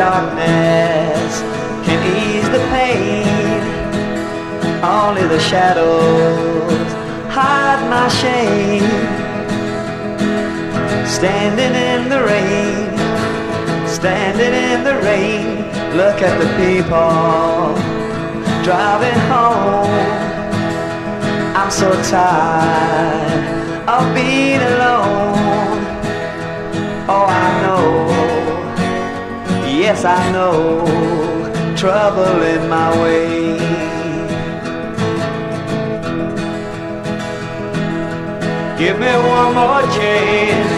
darkness can ease the pain. Only the shadows hide my shame. Standing in the rain, standing in the rain. Look at the people driving home. I'm so tired of being alone. Oh, I know, yes, I know, trouble in my way. Give me one more chance,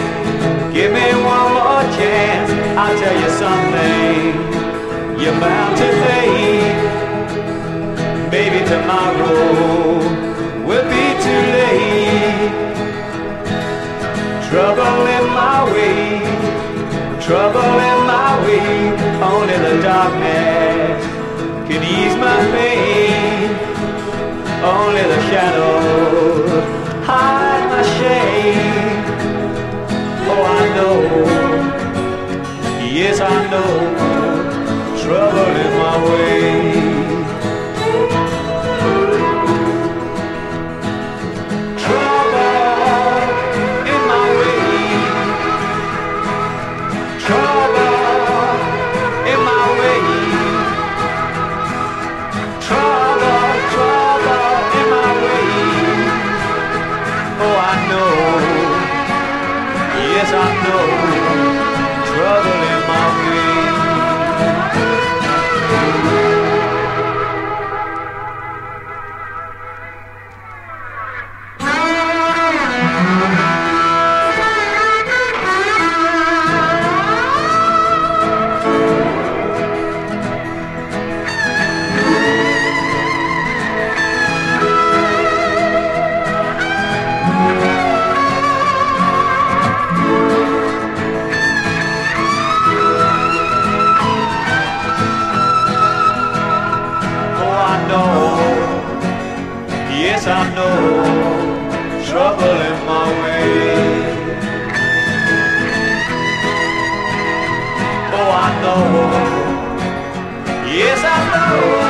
give me one more chance. I'll tell you something, you're bound to think. Baby, tomorrow will be too late. Trouble in my way, trouble in darkness can ease my pain. Only the shadows hide my shame. Oh, I know, yes, I know, trouble in my way. know, yes I know, trouble in my way. Oh I know, yes I know.